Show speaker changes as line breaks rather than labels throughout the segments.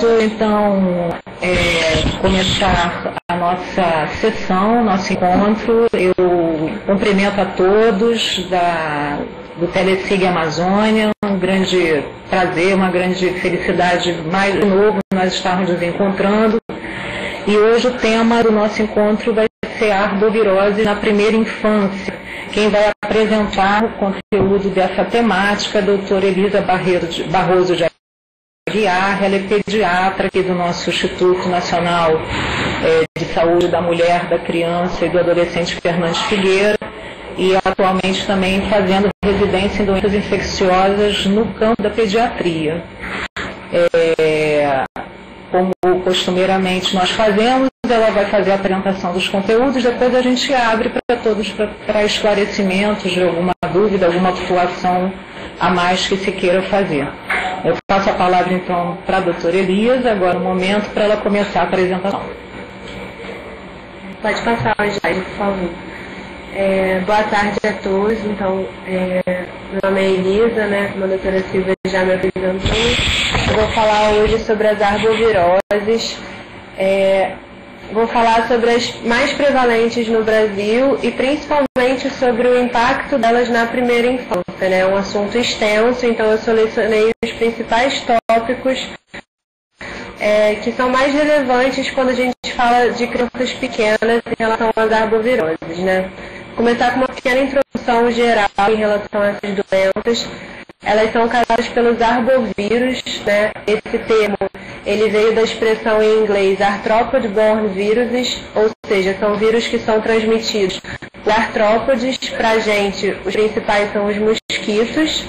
vou então é, começar a nossa sessão, nosso encontro. Eu cumprimento a todos da, do Telesig Amazônia, um grande prazer, uma grande felicidade mais de novo nós estarmos nos encontrando. E hoje o tema do nosso encontro vai ser arbovirose na primeira infância. Quem vai apresentar o conteúdo dessa temática é a doutora Elisa Barroso de Aguiar, ela é pediatra aqui do nosso Instituto Nacional é, de Saúde da Mulher, da Criança e do Adolescente Fernandes Figueira e atualmente também fazendo residência em doenças infecciosas no campo da pediatria. É, como costumeiramente nós fazemos, ela vai fazer a apresentação dos conteúdos, depois a gente abre para todos para esclarecimentos de alguma dúvida, alguma situação a mais que se queira fazer. Eu passo a palavra então para a doutora Elias, agora um momento para ela começar a apresentação.
Pode passar, Jair, por favor. É, boa tarde a todos. Então, é, meu nome é Elisa, né? Como a doutora Silvia já me apresentou. Eu vou falar hoje sobre as arboviroses. É, vou falar sobre as mais prevalentes no Brasil e principalmente sobre o impacto delas na primeira infância. Né? É um assunto extenso, então eu selecionei os principais tópicos é, que são mais relevantes quando a gente fala de crianças pequenas em relação às arboviroses. Né? começar com uma pequena introdução geral em relação a essas doenças. Elas são causadas pelos arbovírus, né? Esse termo, ele veio da expressão em inglês arthropod-borne viruses, ou seja, são vírus que são transmitidos por artrópodes. Para a gente, os principais são os mosquitos.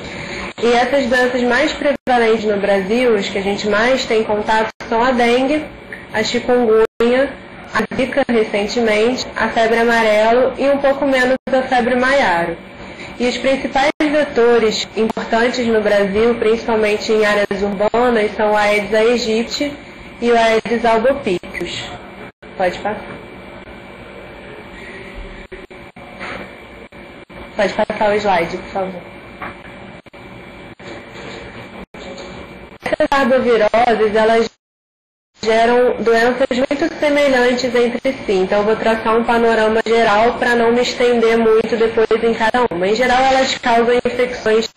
E essas doenças mais prevalentes no Brasil, as que a gente mais tem contato, são a dengue, a chikungunya, a zika recentemente, a febre amarelo e um pouco menos a febre maiaro. E os principais vetores importantes no Brasil, principalmente em áreas urbanas, são o Aedes aegypti e o Aedes albopictus. Pode passar. Pode passar o slide, por favor. Essas arboviroses, elas geram doenças muito semelhantes entre si. Então, eu vou traçar um panorama geral para não me estender muito depois em cada uma. Em geral, elas causam infecções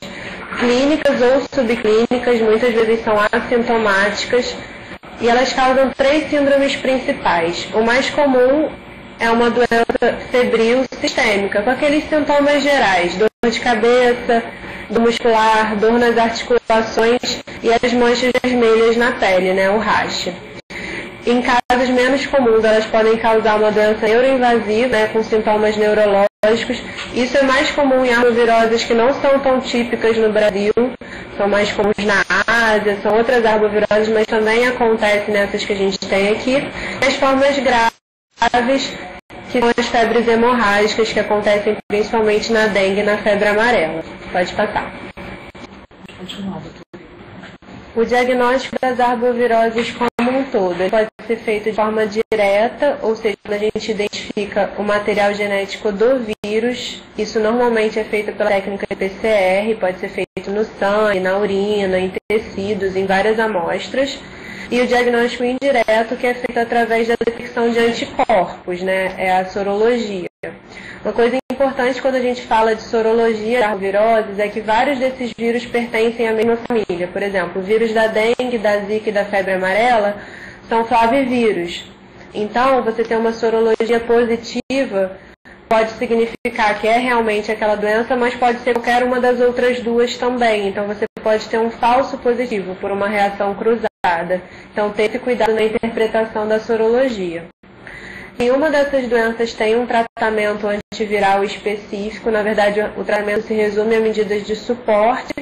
clínicas ou subclínicas, muitas vezes são assintomáticas, e elas causam três síndromes principais. O mais comum é uma doença febril sistêmica, com aqueles sintomas gerais, dor de cabeça, dor muscular, dor nas articulações e as manchas vermelhas na pele, né, o racha. Em casos menos comuns, elas podem causar uma doença neuroinvasiva, né, com sintomas neurológicos. Isso é mais comum em arboviroses que não são tão típicas no Brasil, são mais comuns na Ásia, são outras arboviroses, mas também acontece nessas que a gente tem aqui. As formas graves, que são as febres hemorrágicas, que acontecem principalmente na dengue e na febre amarela. Pode passar. O diagnóstico das arboviroses como todo pode ser feito de forma direta, ou seja, quando a gente identifica o material genético do vírus, isso normalmente é feito pela técnica de PCR, pode ser feito no sangue, na urina, em tecidos, em várias amostras. E o diagnóstico indireto, que é feito através da detecção de anticorpos, né? É a sorologia. Uma coisa importante quando a gente fala de sorologia de arboviroses é que vários desses vírus pertencem à mesma família. Por exemplo, o vírus da dengue, da zika e da febre amarela são flavivírus. Então, você ter uma sorologia positiva pode significar que é realmente aquela doença, mas pode ser qualquer uma das outras duas também. Então, você pode ter um falso positivo por uma reação cruzada. Então, ter esse cuidado na interpretação da sorologia. Nenhuma dessas doenças tem um tratamento antiviral específico. Na verdade, o tratamento se resume a medidas de suporte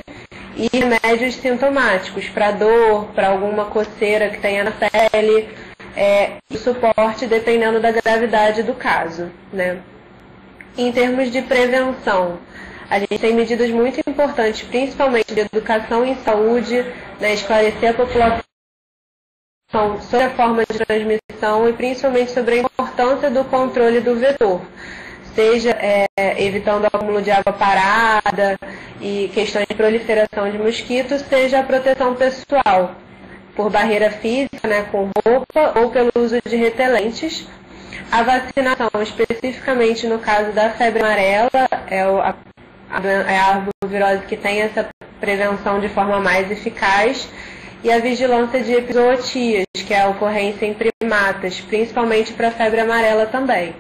e remédios sintomáticos para dor, para alguma coceira que tenha na pele, é, e suporte dependendo da gravidade do caso. Né? Em termos de prevenção, a gente tem medidas muito importantes, principalmente de educação em saúde, né, esclarecer a população sobre a forma de transmissão e principalmente sobre a importância do controle do vetor, seja é, evitando o acúmulo de água parada e questões de proliferação de mosquitos, seja a proteção pessoal. por barreira física, né, com roupa, ou pelo uso de repelentes. A vacinação, especificamente no caso da febre amarela, é, o, a, é a arbovirose que tem essa prevenção de forma mais eficaz. E a vigilância de epizootias, que é a ocorrência em primatas, principalmente para a febre amarela também.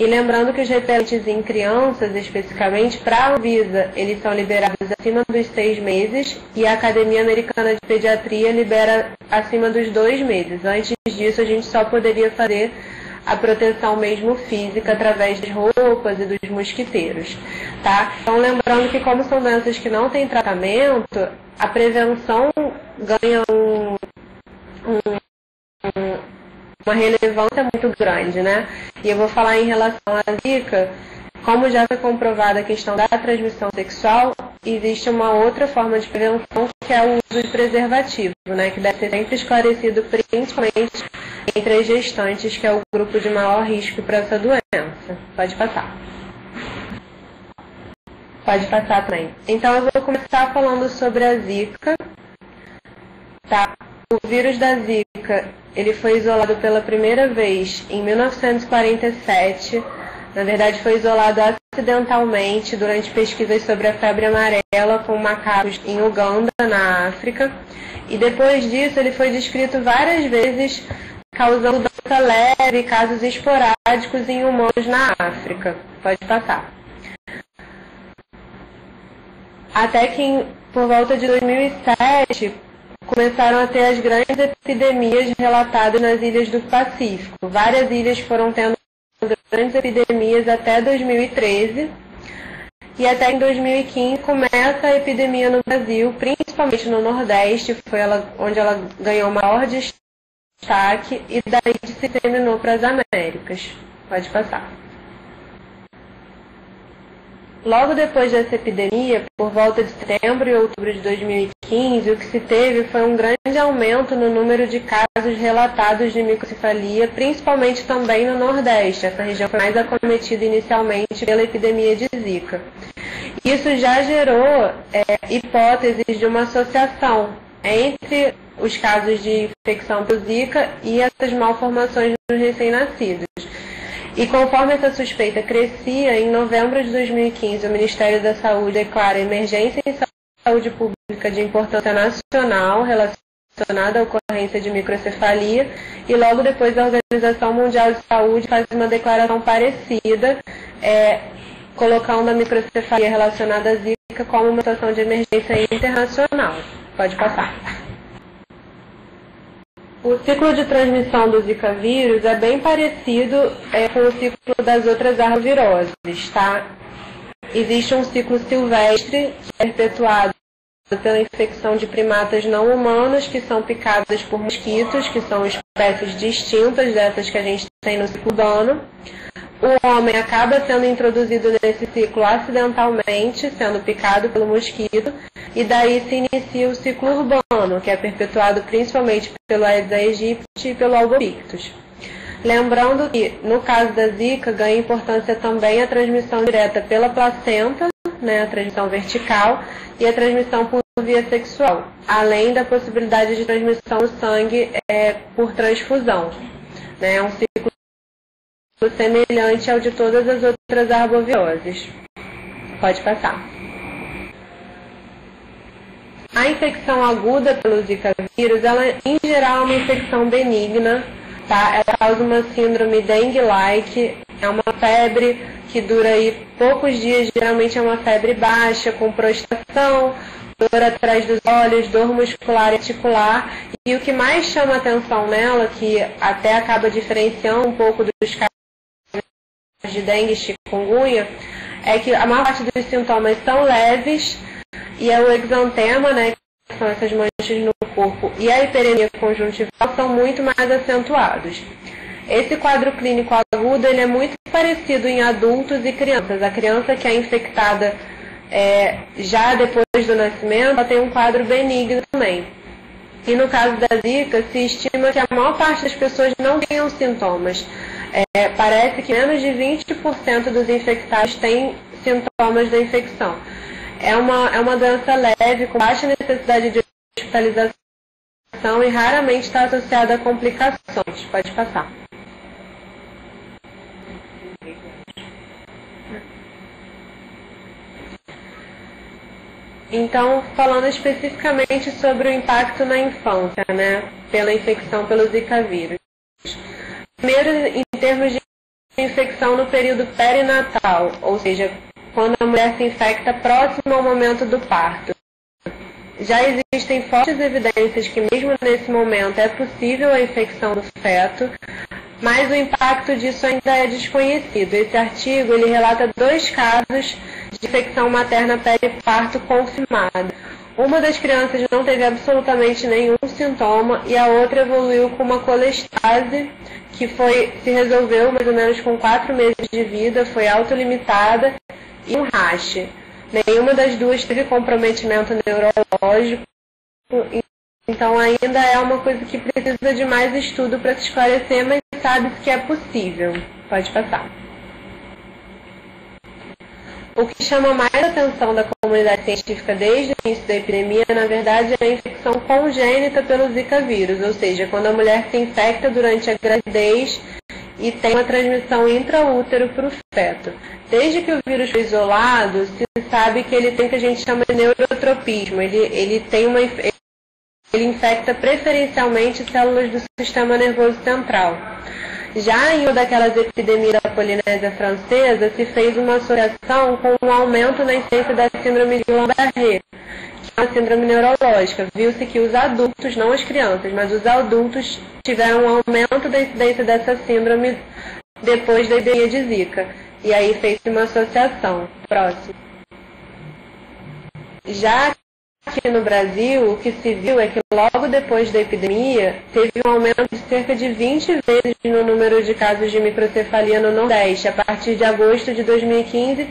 E lembrando que os repelentes em crianças, especificamente, para a Anvisa, eles são liberados acima dos seis meses e a Academia Americana de Pediatria libera acima dos dois meses. Antes disso, a gente só poderia fazer a proteção mesmo física através das roupas e dos mosquiteiros, tá? Então lembrando que como são doenças que não têm tratamento, a prevenção ganha um, um, uma relevância muito grande, né? E eu vou falar em relação à Zika, como já foi comprovada a questão da transmissão sexual, existe uma outra forma de prevenção que é o uso de preservativo, né? Que deve ser sempre esclarecido principalmente entre as gestantes, que é o grupo de maior risco para essa doença. Pode passar. Pode passar também. Então eu vou começar falando sobre a Zika. Tá? O vírus da Zika, ele foi isolado pela primeira vez em 1947. Na verdade, foi isolado acidentalmente durante pesquisas sobre a febre amarela com macacos em Uganda, na África. E depois disso, ele foi descrito várias vezes causando doença leve, casos esporádicos em humanos na África. Pode passar. Até que por volta de 2007 começaram a ter as grandes epidemias relatadas nas ilhas do Pacífico. Várias ilhas foram tendo grandes epidemias até 2013. E até em 2015 começa a epidemia no Brasil, principalmente no Nordeste, foi ela, onde ela ganhou maior destaque e daí se terminou para as Américas. Pode passar. Logo depois dessa epidemia, por volta de setembro e outubro de 2015, o que se teve foi um grande aumento no número de casos relatados de microcefalia, principalmente também no Nordeste. Essa região mais acometida inicialmente pela epidemia de Zika. Isso já gerou é, hipóteses de uma associação entre os casos de infecção por Zika e essas malformações dos recém-nascidos. E conforme essa suspeita crescia, em novembro de 2015, o Ministério da Saúde declara emergência em saúde pública de importância nacional relacionada à ocorrência de microcefalia e logo depois a Organização Mundial de Saúde faz uma declaração parecida, é, colocando a microcefalia relacionada à Zika como uma situação de emergência internacional. Pode passar. O ciclo de transmissão do Zika vírus é bem parecido é, com o ciclo das outras arboviroses, tá? Existe um ciclo silvestre perpetuado pela infecção de primatas não humanos que são picadas por mosquitos, que são espécies distintas dessas que a gente tem no ciclo urbano o homem acaba sendo introduzido nesse ciclo acidentalmente, sendo picado pelo mosquito, e daí se inicia o ciclo urbano, que é perpetuado principalmente pelo Aedes aegypti e pelo Albopictus. Lembrando que, no caso da Zika, ganha importância também a transmissão direta pela placenta, né, a transmissão vertical, e a transmissão por via sexual, além da possibilidade de transmissão do sangue é, por transfusão. Né, é um ciclo semelhante ao de todas as outras arboviroses. Pode passar. A infecção aguda pelo Zika vírus, ela em geral é uma infecção benigna, tá? Ela causa uma síndrome dengue-like, é uma febre que dura aí poucos dias, geralmente é uma febre baixa, com prostração, dor atrás dos olhos, dor muscular e articular. E o que mais chama atenção nela, que até acaba diferenciando um pouco dos casos de dengue e chikungunya é que a maior parte dos sintomas são leves e é o exantema, né, que são essas manchas no corpo, e a hiperemia conjuntival são muito mais acentuados. Esse quadro clínico agudo ele é muito parecido em adultos e crianças. A criança que é infectada é, já depois do nascimento ela tem um quadro benigno também. E no caso da Zika, se estima que a maior parte das pessoas não tenham sintomas. É, parece que menos de 20% dos infectados têm sintomas da infecção. É uma, é uma doença leve, com baixa necessidade de hospitalização e raramente está associada a complicações. Pode passar. Então, falando especificamente sobre o impacto na infância, né, pela infecção pelo Zika vírus. Primeiro, em termos de infecção no período perinatal, ou seja, quando a mulher se infecta próximo ao momento do parto. Já existem fortes evidências que mesmo nesse momento é possível a infecção do feto, mas o impacto disso ainda é desconhecido. Esse artigo ele relata dois casos de infecção materna periparto confirmada. Uma das crianças não teve absolutamente nenhum sintoma e a outra evoluiu com uma colestase que foi, se resolveu mais ou menos com quatro meses de vida, foi autolimitada e um rache. Nenhuma das duas teve comprometimento neurológico, então ainda é uma coisa que precisa de mais estudo para se esclarecer, mas sabe-se que é possível. Pode passar. O que chama mais atenção da comunidade científica desde o início da epidemia, na verdade, é a infecção congênita pelo Zika vírus, ou seja, quando a mulher se infecta durante a gravidez e tem uma transmissão intraútero para o feto. Desde que o vírus foi isolado, se sabe que ele tem o que a gente chama de neurotropismo. Ele, ele tem uma ele infecta preferencialmente células do sistema nervoso central. Já em uma daquelas epidemias da Polinésia Francesa, se fez uma associação com um aumento na incidência da síndrome de Guillain-Barré, que é uma síndrome neurológica. Viu-se que os adultos, não as crianças, mas os adultos tiveram um aumento da incidência dessa síndrome depois da epidemia de Zika. E aí fez-se uma associação. Próximo. Já Aqui no Brasil, o que se viu é que logo depois da epidemia, teve um aumento de cerca de 20 vezes no número de casos de microcefalia no Nordeste, a partir de agosto de 2015,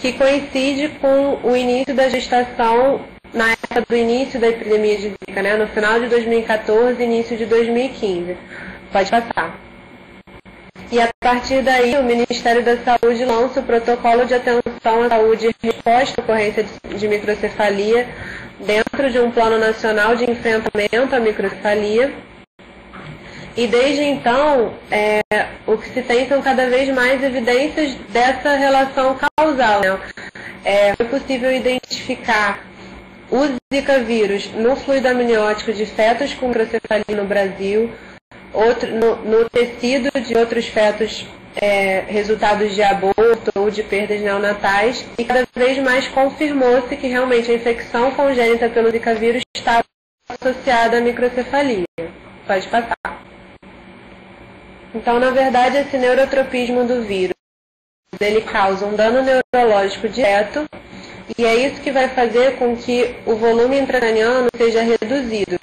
que coincide com o início da gestação na época do início da epidemia de Zika, né? no final de 2014 início de 2015. Pode passar. E a partir daí, o Ministério da Saúde lança o protocolo de atenção à saúde resposta à ocorrência de microcefalia dentro de um plano nacional de enfrentamento à microcefalia. E desde então, é, o que se tem são cada vez mais evidências dessa relação causal. Né? É, foi possível identificar o Zika vírus no fluido amniótico de fetos com microcefalia no Brasil, outro, no, no tecido de outros fetos é, resultados de aborto ou de perdas neonatais e cada vez mais confirmou-se que realmente a infecção congênita pelo Zika vírus estava associada à microcefalia. Pode passar. Então, na verdade, esse neurotropismo do vírus ele causa um dano neurológico direto e é isso que vai fazer com que o volume intracraniano seja reduzido.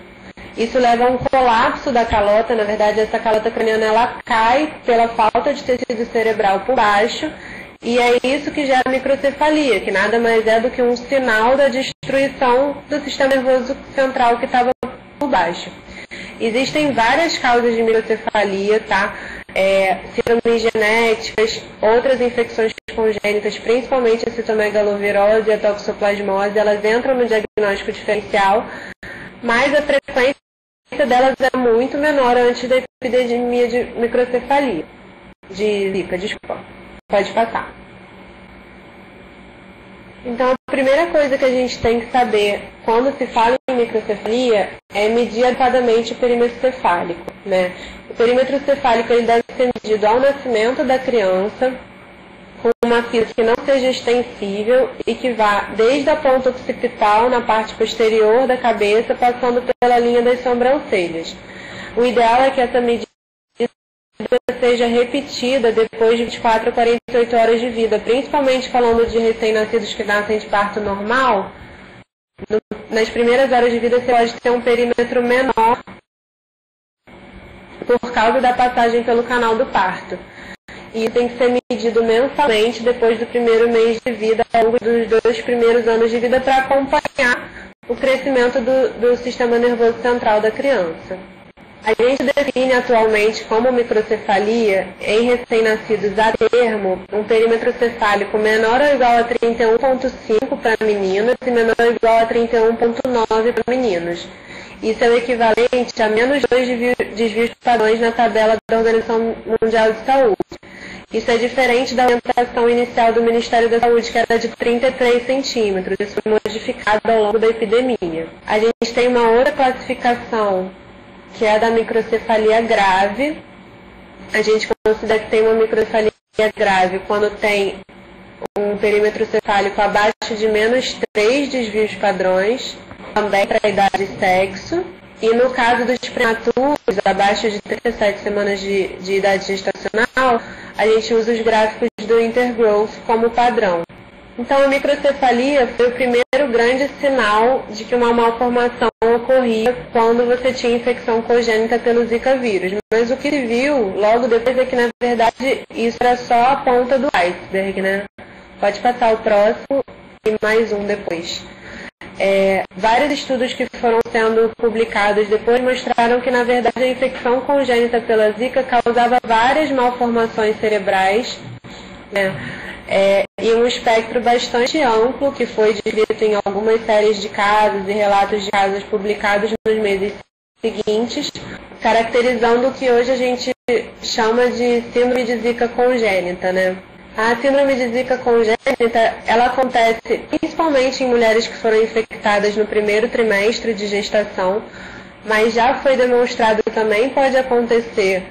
Isso leva a um colapso da calota, na verdade essa calota craniana ela cai pela falta de tecido cerebral por baixo e é isso que gera microcefalia, que nada mais é do que um sinal da destruição do sistema nervoso central que estava por baixo. Existem várias causas de microcefalia, tá? É, síndromes genéticas, outras infecções congênitas, principalmente a citomegalovirose e a toxoplasmose, elas entram no diagnóstico diferencial, mas a frequência delas é muito menor antes da epidemia de microcefalia. De Zika, desculpa. Pode passar. Então, a primeira coisa que a gente tem que saber quando se fala em microcefalia é medir adequadamente o perímetro cefálico. Né? O perímetro cefálico ele deve ser medido ao nascimento da criança, com uma fita que não seja extensível e que vá desde a ponta occipital, na parte posterior da cabeça, passando pela linha das sobrancelhas. O ideal é que essa medida seja repetida depois de 24 a 48 horas de vida, principalmente falando de recém-nascidos que nascem de parto normal. No, nas primeiras horas de vida você pode ter um perímetro menor por causa da passagem pelo canal do parto e tem que ser medido mensalmente depois do primeiro mês de vida, ao longo dos dois primeiros anos de vida, para acompanhar o crescimento do, do sistema nervoso central da criança. A gente define atualmente como microcefalia em recém-nascidos a termo um perímetro cefálico menor ou igual a 31,5 para meninas e menor ou igual a 31,9 para meninos. Isso é o equivalente a menos dois desvios padrões na tabela da Organização Mundial de Saúde. Isso é diferente da orientação inicial do Ministério da Saúde, que era de 33 centímetros. Isso foi modificado ao longo da epidemia. A gente tem uma outra classificação, que é a da microcefalia grave. A gente considera que tem uma microcefalia grave quando tem um perímetro cefálico abaixo de menos 3 desvios padrões, também para idade e sexo. E no caso dos prematuros, abaixo de 37 semanas de, de idade gestacional, a gente usa os gráficos do Intergrowth como padrão. Então, a microcefalia foi o primeiro grande sinal de que uma malformação ocorria quando você tinha infecção congênita pelo Zika vírus. Mas o que se viu logo depois é que, na verdade, isso era só a ponta do iceberg, né? Pode passar o próximo e mais um depois. É, vários estudos que foram sendo publicados depois mostraram que, na verdade, a infecção congênita pela Zika causava várias malformações cerebrais né, é, e um espectro bastante amplo que foi descrito em algumas séries de casos e relatos de casos publicados nos meses seguintes, caracterizando o que hoje a gente chama de síndrome de Zika congênita, né? A síndrome de Zika congênita, ela acontece principalmente em mulheres que foram infectadas no primeiro trimestre de gestação, mas já foi demonstrado que também pode acontecer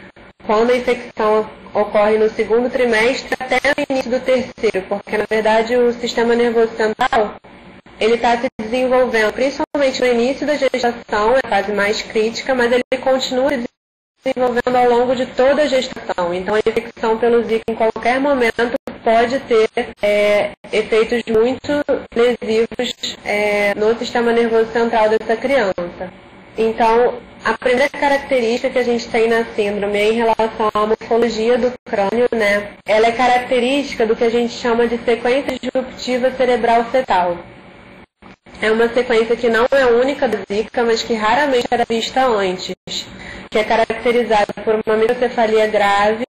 quando a infecção ocorre no segundo trimestre até o início do terceiro, porque na verdade o sistema nervoso central ele está se desenvolvendo, principalmente no início da gestação, é a fase mais crítica, mas ele continua se desenvolvendo ao longo de toda a gestação. Então, a infecção pelo Zika em qualquer momento pode ter é, efeitos muito lesivos é, no sistema nervoso central dessa criança. Então, a primeira característica que a gente tem na síndrome é em relação à morfologia do crânio, né? Ela é característica do que a gente chama de sequência disruptiva cerebral fetal. É uma sequência que não é única da Zika, mas que raramente era vista antes que é caracterizada por uma microcefalia grave,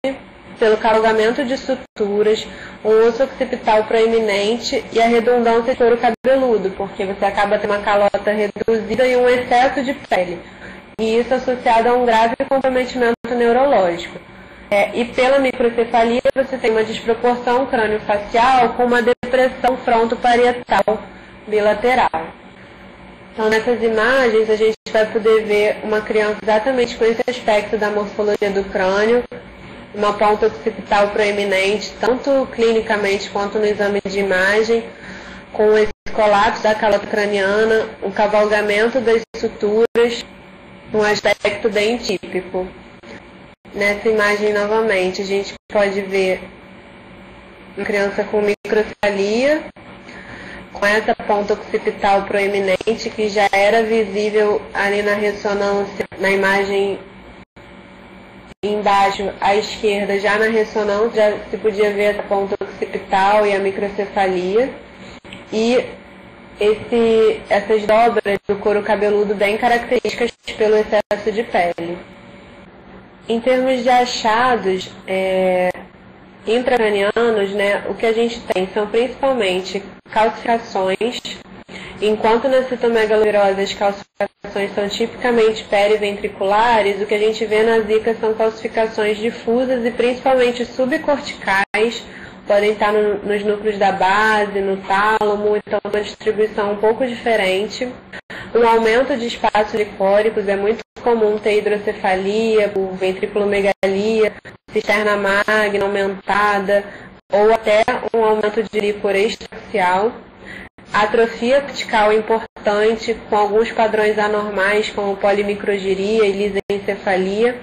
pelo carregamento de suturas, um osso occipital proeminente e a redundância de couro cabeludo, porque você acaba tendo uma calota reduzida e um excesso de pele. E isso associado a um grave comprometimento neurológico. É, e pela microcefalia você tem uma desproporção crânio-facial com uma depressão frontoparietal bilateral. Então, nessas imagens, a gente vai poder ver uma criança exatamente com esse aspecto da morfologia do crânio, uma ponta occipital proeminente, tanto clinicamente quanto no exame de imagem, com esse colapso da calota craniana, o cavalgamento das suturas, um aspecto bem típico. Nessa imagem, novamente, a gente pode ver uma criança com microcefalia, com essa ponta occipital proeminente que já era visível ali na ressonância, na imagem embaixo à esquerda, já na ressonância já se podia ver essa ponta occipital e a microcefalia. E esse, essas dobras do couro cabeludo bem características pelo excesso de pele. Em termos de achados, é, intracranianos, né, o que a gente tem são principalmente calcificações, enquanto na citomegalovirose as calcificações são tipicamente periventriculares, o que a gente vê na zika são calcificações difusas e principalmente subcorticais, podem estar no, nos núcleos da base, no tálamo, então uma distribuição um pouco diferente. Um aumento de espaços licóricos é muito comum ter hidrocefalia, ventriculomegalia, cisterna magna aumentada, ou até um aumento de líquor extracial. Atrofia cortical importante, com alguns padrões anormais, como polimicrogiria e lisencefalia.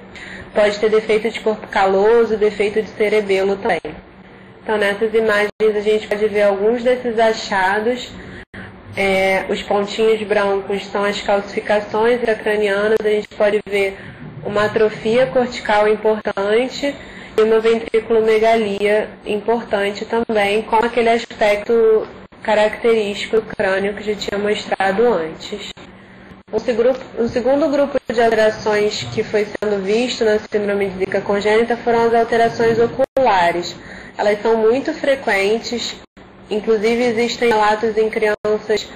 Pode ter defeito de corpo caloso, defeito de cerebelo também. Então, nessas imagens, a gente pode ver alguns desses achados é, os pontinhos brancos são as calcificações intracranianas, a gente pode ver uma atrofia cortical importante e uma ventrículomegalia importante também, com aquele aspecto característico do crânio que já tinha mostrado antes. Um segundo grupo de alterações que foi sendo visto na síndrome de Zika congênita foram as alterações oculares. Elas são muito frequentes Inclusive existem relatos em crianças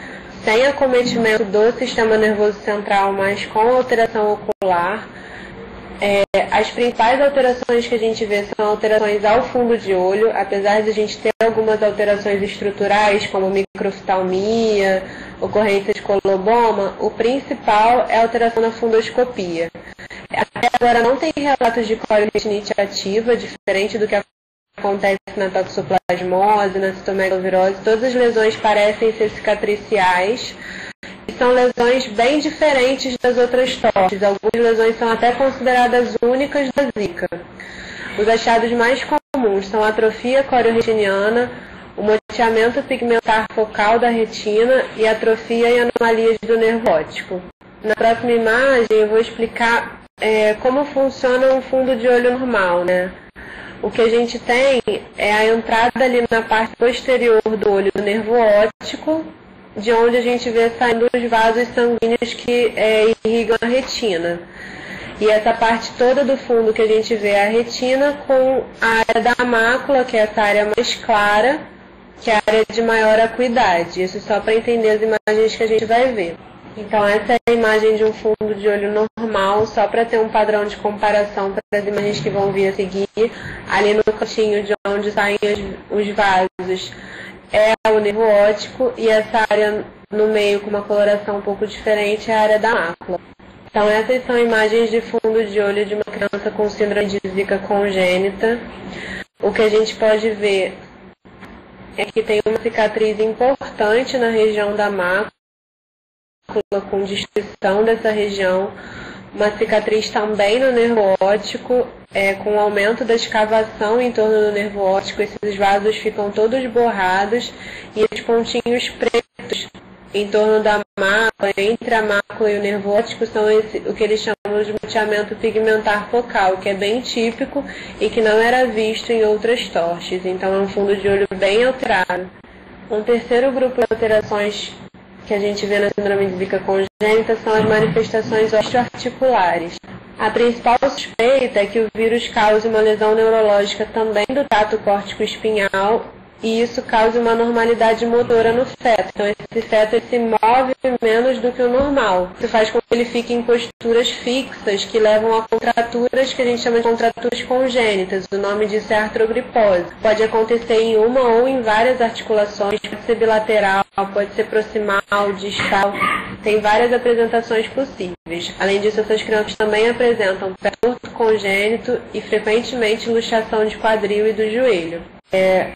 sem acometimento do sistema nervoso central, mas com alteração ocular. É, as principais alterações que a gente vê são alterações ao fundo de olho, apesar de a gente ter algumas alterações estruturais, como microftalmia, ocorrência de coloboma, o principal é a alteração na fundoscopia. Até agora não tem relatos de corioretinite ativa, diferente do que acontece na toxoplasmose, na citomegalovirose. Todas as lesões parecem ser cicatriciais e são lesões bem diferentes das outras torres. Algumas lesões são até consideradas únicas da zika. Os achados mais comuns são atrofia corioretiniana, o moteamento pigmentar focal da retina e atrofia e anomalias do nervo óptico. Na próxima imagem eu vou explicar é, como funciona um fundo de olho normal, né? O que a gente tem é a entrada ali na parte posterior do olho do nervo óptico, de onde a gente vê saindo os vasos sanguíneos que é, irrigam a retina. E essa parte toda do fundo que a gente vê é a retina com a área da mácula, que é essa área mais clara, que é a área de maior acuidade. Isso só para entender as imagens que a gente vai ver. Então essa é a imagem de um fundo de olho normal, só para ter um padrão de comparação para as imagens que vão vir a seguir. Ali no cantinho de onde saem os, os vasos é o nervo óptico e essa área no meio com uma coloração um pouco diferente é a área da mácula. Então essas são imagens de fundo de olho de uma criança com síndrome de zika congênita. O que a gente pode ver é que tem uma cicatriz importante na região da mácula com destruição dessa região, uma cicatriz também no nervo óptico, é, com aumento da escavação em torno do nervo óptico, esses vasos ficam todos borrados e os pontinhos pretos em torno da mácula, entre a mácula e o nervo óptico, são esse, o que eles chamam de muteamento pigmentar focal, que é bem típico e que não era visto em outras torches. Então é um fundo de olho bem alterado. Um terceiro grupo de alterações que a gente vê na síndrome de zika congênita são as manifestações osteoarticulares. A principal suspeita é que o vírus cause uma lesão neurológica também do tato córtico espinhal e isso causa uma normalidade motora no feto. Então esse feto se move menos do que o normal. Isso faz com que ele fique em posturas fixas que levam a contraturas que a gente chama de contraturas congênitas. O nome disso é artrogripose. Pode acontecer em uma ou em várias articulações, pode ser bilateral, pode ser proximal, distal. Tem várias apresentações possíveis. Além disso, essas crianças também apresentam pé congênito e frequentemente luxação de quadril e do joelho. É,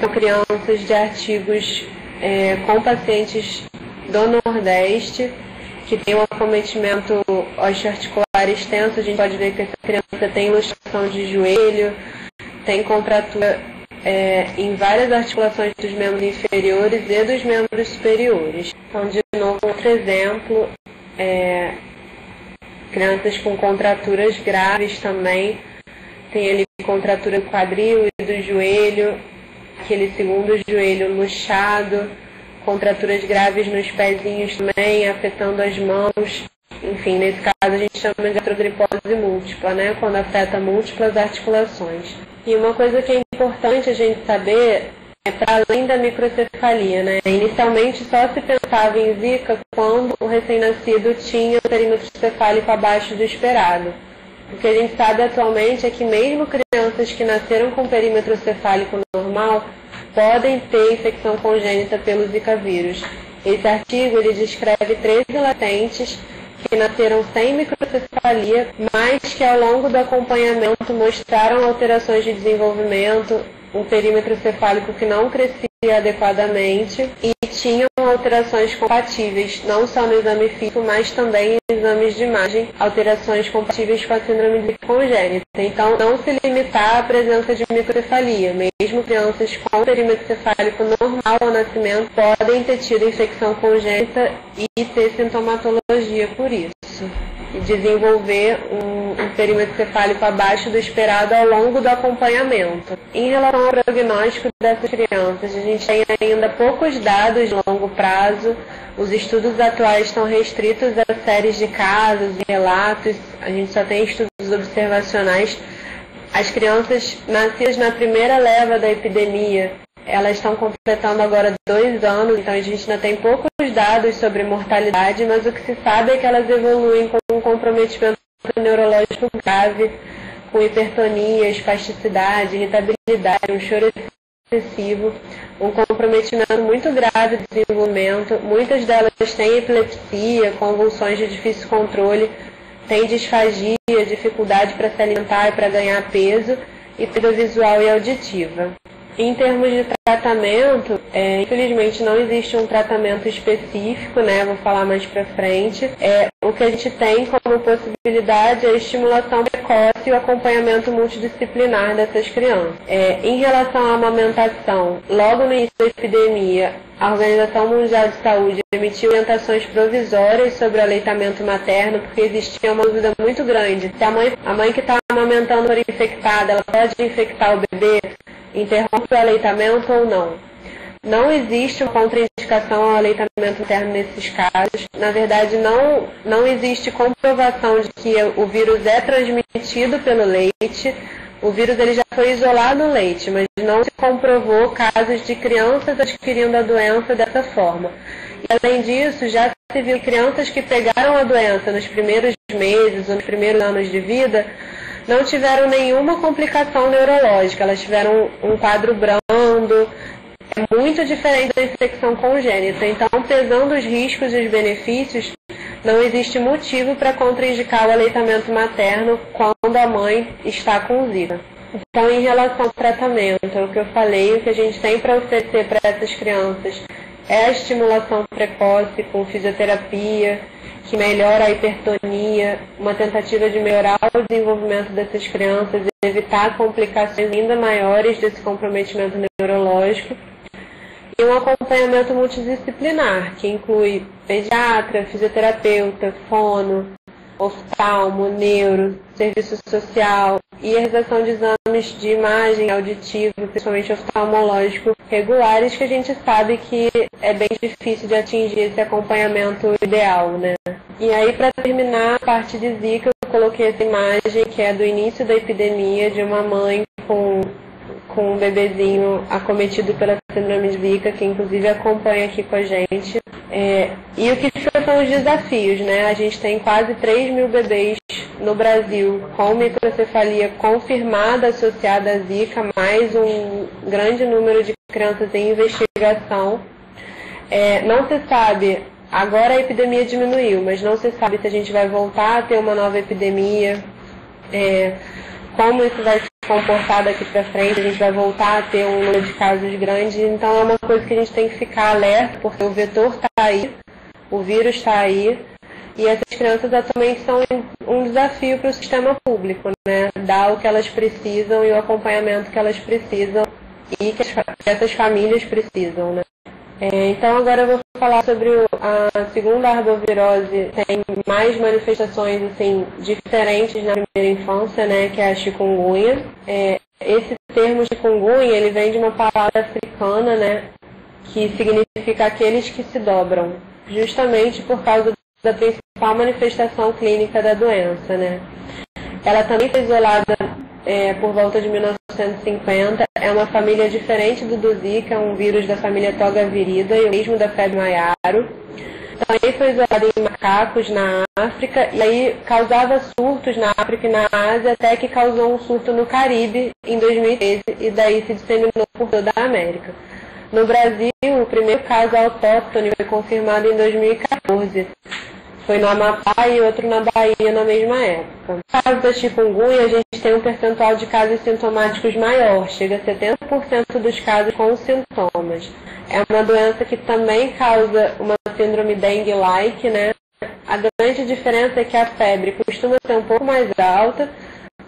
são crianças de artigos é, com pacientes do Nordeste que tem um acometimento osteoarticular extenso. A gente pode ver que essa criança tem luxação de joelho, tem contratura é, em várias articulações dos membros inferiores e dos membros superiores. Então, de novo, outro exemplo, é, crianças com contraturas graves também, tem ali contratura do quadril e do joelho, aquele segundo joelho luxado, contraturas graves nos pezinhos também, afetando as mãos. Enfim, nesse caso a gente chama de artrogripose múltipla, né? Quando afeta múltiplas articulações. E uma coisa que é importante a gente saber é para além da microcefalia, né? Inicialmente só se pensava em zika quando o recém-nascido tinha o perímetro cefálico abaixo do esperado. O que a gente sabe atualmente é que mesmo crianças que nasceram com perímetro cefálico normal podem ter infecção congênita pelo Zika vírus. Esse artigo ele descreve 13 latentes que nasceram sem microcefalia, mas que ao longo do acompanhamento mostraram alterações de desenvolvimento, um perímetro cefálico que não crescia adequadamente e tinham alterações compatíveis, não só no exame físico, mas também em exames de imagem, alterações compatíveis com a síndrome de congênita. Então, não se limitar à presença de microcefalia. Mesmo crianças com perímetro cefálico normal ao nascimento podem ter tido infecção congênita e ter sintomatologia por isso e desenvolver um, um perímetro cefálico abaixo do esperado ao longo do acompanhamento. Em relação ao prognóstico dessas crianças, a gente tem ainda poucos dados de longo prazo. Os estudos atuais estão restritos a séries de casos e relatos. A gente só tem estudos observacionais. As crianças nascidas na primeira leva da epidemia elas estão completando agora dois anos, então a gente ainda tem poucos dados sobre mortalidade, mas o que se sabe é que elas evoluem com um comprometimento neurológico grave, com hipertonia, espasticidade, irritabilidade, um choro excessivo, um comprometimento muito grave de desenvolvimento. Muitas delas têm epilepsia, convulsões de difícil controle, têm disfagia, dificuldade para se alimentar e para ganhar peso, e perda visual e auditiva. Em termos de tratamento, é, infelizmente não existe um tratamento específico, né? Vou falar mais para frente. É, o que a gente tem como possibilidade é a estimulação precoce e o acompanhamento multidisciplinar dessas crianças. É, em relação à amamentação, logo no início da epidemia, a Organização Mundial de Saúde emitiu orientações provisórias sobre o aleitamento materno, porque existia uma dúvida muito grande. Se a mãe, a mãe que está amamentando for infectada, ela pode infectar o bebê? Interrompe o aleitamento ou não. Não existe uma contraindicação ao aleitamento interno nesses casos. Na verdade, não, não existe comprovação de que o vírus é transmitido pelo leite. O vírus ele já foi isolado no leite, mas não se comprovou casos de crianças adquirindo a doença dessa forma. E, além disso, já se viu crianças que pegaram a doença nos primeiros meses ou nos primeiros anos de vida não tiveram nenhuma complicação neurológica, elas tiveram um quadro brando, é muito diferente da infecção congênita. Então, pesando os riscos e os benefícios, não existe motivo para contraindicar o aleitamento materno quando a mãe está com Zika. Então, em relação ao tratamento, é o que eu falei, o que a gente tem para oferecer para essas crianças é a estimulação precoce com fisioterapia, que melhora a hipertonia, uma tentativa de melhorar o desenvolvimento dessas crianças e evitar complicações ainda maiores desse comprometimento neurológico. E um acompanhamento multidisciplinar, que inclui pediatra, fisioterapeuta, fono, oftalmo, neuro, serviço social e a realização de exames de imagem auditiva, principalmente oftalmológico, regulares, que a gente sabe que é bem difícil de atingir esse acompanhamento ideal, né? E aí, para terminar a parte de Zika, eu coloquei essa imagem que é do início da epidemia de uma mãe com com um bebezinho acometido pela síndrome de Zika, que inclusive acompanha aqui com a gente. É, e o que são os desafios, né? A gente tem quase 3 mil bebês no Brasil com microcefalia confirmada associada à Zika, mais um grande número de crianças em investigação. É, não se sabe, agora a epidemia diminuiu, mas não se sabe se a gente vai voltar a ter uma nova epidemia. É, como isso vai se comportar daqui para frente, a gente vai voltar a ter um número de casos grandes, então é uma coisa que a gente tem que ficar alerta, porque o vetor está aí, o vírus está aí, e essas crianças atualmente são um desafio para o sistema público, né? Dar o que elas precisam e o acompanhamento que elas precisam e que, as, que essas famílias precisam, né? É, então agora eu vou falar sobre a segunda arbovirose, tem mais manifestações assim diferentes na primeira infância, né, que é a chikungunya. É, esse termo chikungunya, ele vem de uma palavra africana, né, que significa aqueles que se dobram, justamente por causa da principal manifestação clínica da doença, né. Ela também foi isolada é, por volta de 1950. É uma família diferente do do Zika, um vírus da família Togavirida e o mesmo da febre Maiaro. Também foi isolado em macacos na África e aí causava surtos na África e na Ásia até que causou um surto no Caribe em 2013 e daí se disseminou por toda a América. No Brasil, o primeiro caso autóctone foi confirmado em 2014 foi no Amapá e outro na Bahia na mesma época. No caso da chikungunya, a gente tem um percentual de casos sintomáticos maior, chega a 70% dos casos com sintomas. É uma doença que também causa uma síndrome dengue-like, né? A grande diferença é que a febre costuma ser um pouco mais alta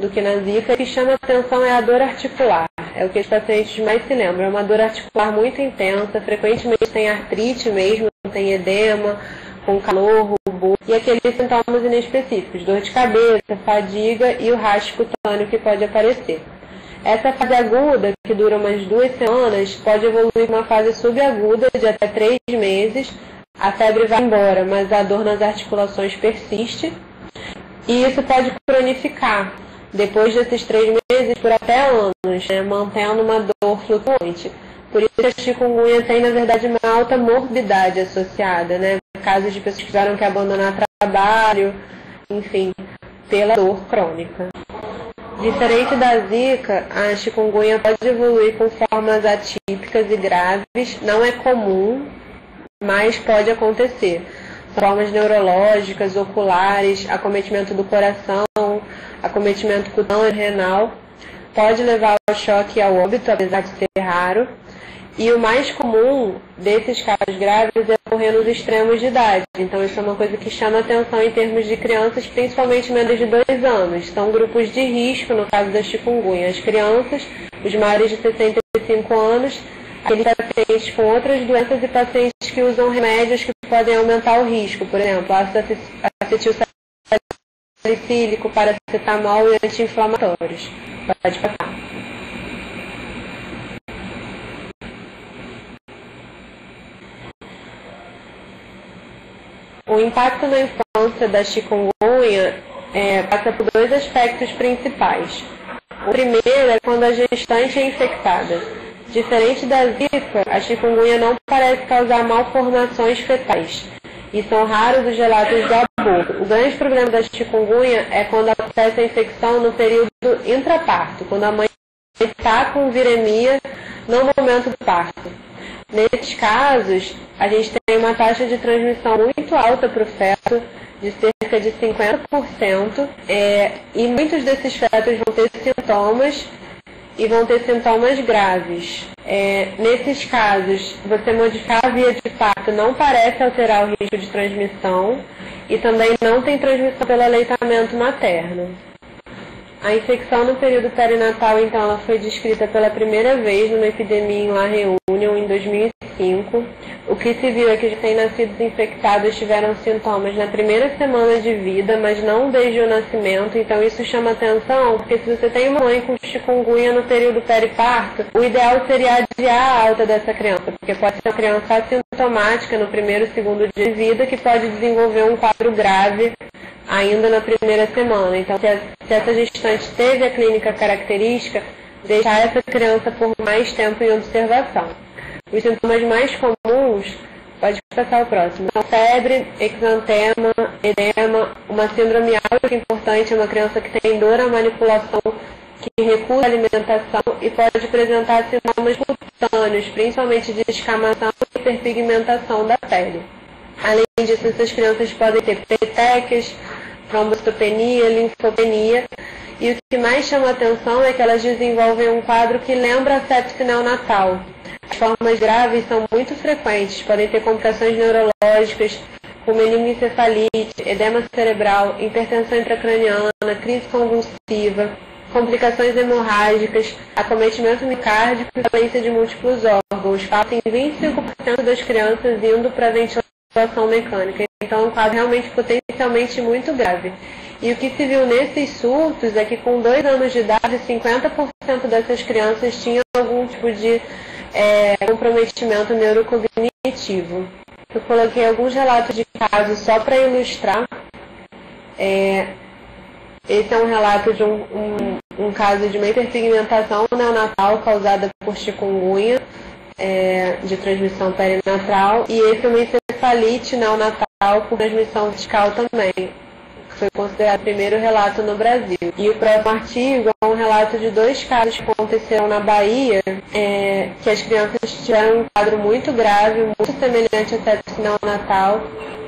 do que na zika. O que chama atenção é a dor articular. É o que os pacientes mais se lembram. É uma dor articular muito intensa, frequentemente tem artrite mesmo, tem edema, com calor, rubor e aqueles sintomas inespecíficos, dor de cabeça, fadiga e o rastro cutâneo que pode aparecer. Essa fase aguda, que dura umas duas semanas, pode evoluir uma fase subaguda de até três meses. A febre vai embora, mas a dor nas articulações persiste. E isso pode cronificar depois desses três meses por até anos, né, mantendo uma dor flutuante. Por isso a chikungunya tem, na verdade, uma alta morbidade associada, né? Casos de pessoas que tiveram que abandonar trabalho, enfim, pela dor crônica. Diferente da zika, a chikungunya pode evoluir com formas atípicas e graves, não é comum, mas pode acontecer. Formas neurológicas, oculares, acometimento do coração, acometimento cutâneo e renal, pode levar ao choque e ao óbito, apesar de ser raro. E o mais comum desses casos graves é ocorrer nos extremos de idade. Então, isso é uma coisa que chama atenção em termos de crianças, principalmente menos de dois anos. São grupos de risco, no caso da chikungunya. As crianças, os maiores de 65 anos, aqueles pacientes com outras doenças e pacientes que usam remédios que podem aumentar o risco. Por exemplo, ácido acetilsalicílico, paracetamol e anti-inflamatórios. Pode passar. O impacto na infância da chikungunya é, passa por dois aspectos principais. O primeiro é quando a gestante é infectada. Diferente da zika, a chikungunya não parece causar malformações fetais. E são raros os relatos de O grande problema da chikungunya é quando acontece a infecção no período intraparto, quando a mãe está com viremia no momento do parto. Nesses casos, a gente tem uma taxa de transmissão muito alta para o feto, de cerca de 50%, é, e muitos desses fetos vão ter sintomas e vão ter sintomas graves. É, nesses casos, você modificar a via de parto não parece alterar o risco de transmissão e também não tem transmissão pelo aleitamento materno. A infecção no período perinatal, então, ela foi descrita pela primeira vez numa epidemia em La Reunion em 2005. O que se viu é que os recém-nascidos infectados tiveram sintomas na primeira semana de vida, mas não desde o nascimento. Então, isso chama atenção, porque se você tem uma mãe com chikungunya no período periparto, o ideal seria adiar a alta dessa criança, porque pode ser uma criança assintomática no primeiro, segundo dia de vida, que pode desenvolver um quadro grave ainda na primeira semana. Então, se, a, se essa gestante teve a clínica característica, deixar essa criança por mais tempo em observação. Os sintomas mais comuns, pode passar o próximo, são febre, exantema, edema, uma síndrome áurica importante, é uma criança que tem dor à manipulação, que recusa a alimentação e pode apresentar sintomas cutâneos, principalmente de escamação e hiperpigmentação da pele. Além disso, essas crianças podem ter petequias, trombocitopenia, linfopenia. E o que mais chama atenção é que elas desenvolvem um quadro que lembra a sepse neonatal. As formas graves são muito frequentes, podem ter complicações neurológicas, como meningoencefalite, edema cerebral, hipertensão intracraniana, crise convulsiva, complicações hemorrágicas, acometimento miocárdico e falência de múltiplos órgãos. Faltam 25% das crianças indo para ventilação situação mecânica. Então, é um quadro realmente potencialmente muito grave. E o que se viu nesses surtos é que com dois anos de idade, 50% dessas crianças tinham algum tipo de é, comprometimento neurocognitivo. Eu coloquei alguns relatos de casos só para ilustrar. É, esse é um relato de um, um, um caso de uma hiperpigmentação neonatal causada por chikungunya é, de transmissão perinatal e encefalite neonatal por transmissão vertical também, que foi considerado o primeiro relato no Brasil. E o próximo artigo é um relato de dois casos que aconteceram na Bahia, é, que as crianças tiveram um quadro muito grave, muito semelhante à sepsis neonatal.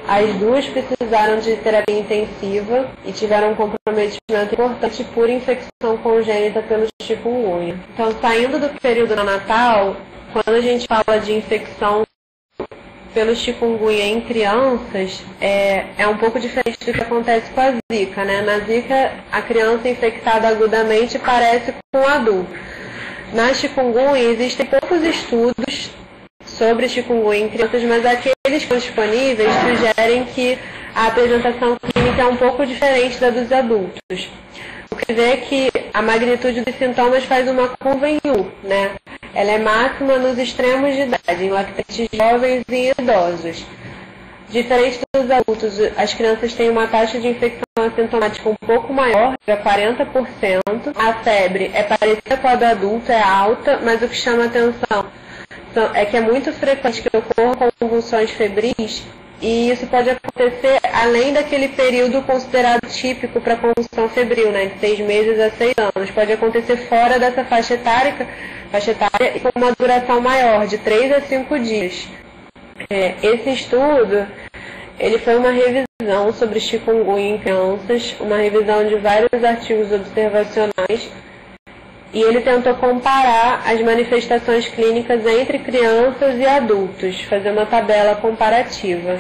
As duas precisaram de terapia intensiva e tiveram um comprometimento importante por infecção congênita pelo chikungunya. Então, saindo do período neonatal, quando a gente fala de infecção pelo chikungunya em crianças, é, é um pouco diferente do que acontece com a zika, né? Na zika, a criança infectada agudamente parece com o adulto. Na chikungunya, existem poucos estudos sobre chikungunya em crianças, mas aqueles que estão disponíveis sugerem que a apresentação clínica é um pouco diferente da dos adultos. O que vê é que a magnitude dos sintomas faz uma curva em U, né? Ela é máxima nos extremos de idade, em lactantes jovens e idosos. Diferente dos adultos, as crianças têm uma taxa de infecção assintomática um pouco maior, de 40%. A febre é parecida com a do adulto, é alta, mas o que chama atenção é que é muito frequente que ocorram convulsões febris e isso pode acontecer além daquele período considerado típico para convulsão febril, né, de seis meses a seis anos. Pode acontecer fora dessa faixa etária, faixa etária e com uma duração maior, de três a cinco dias. É, esse estudo ele foi uma revisão sobre chikungunya em crianças, uma revisão de vários artigos observacionais e ele tentou comparar as manifestações clínicas entre crianças e adultos, fazer uma tabela comparativa.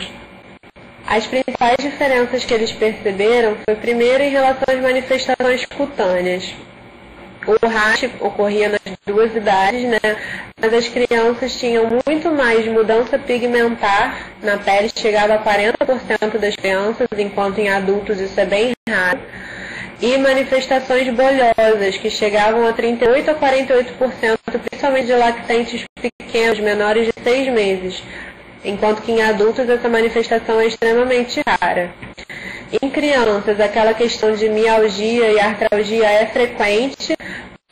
As principais diferenças que eles perceberam foi primeiro em relação às manifestações cutâneas. O rash ocorria nas duas idades, né? Mas as crianças tinham muito mais mudança pigmentar na pele, chegava a 40% das crianças, enquanto em adultos isso é bem raro e manifestações bolhosas, que chegavam a 38 a 48%, principalmente de lactentes pequenos, menores de 6 meses, enquanto que em adultos essa manifestação é extremamente rara. Em crianças, aquela questão de mialgia e artralgia é frequente,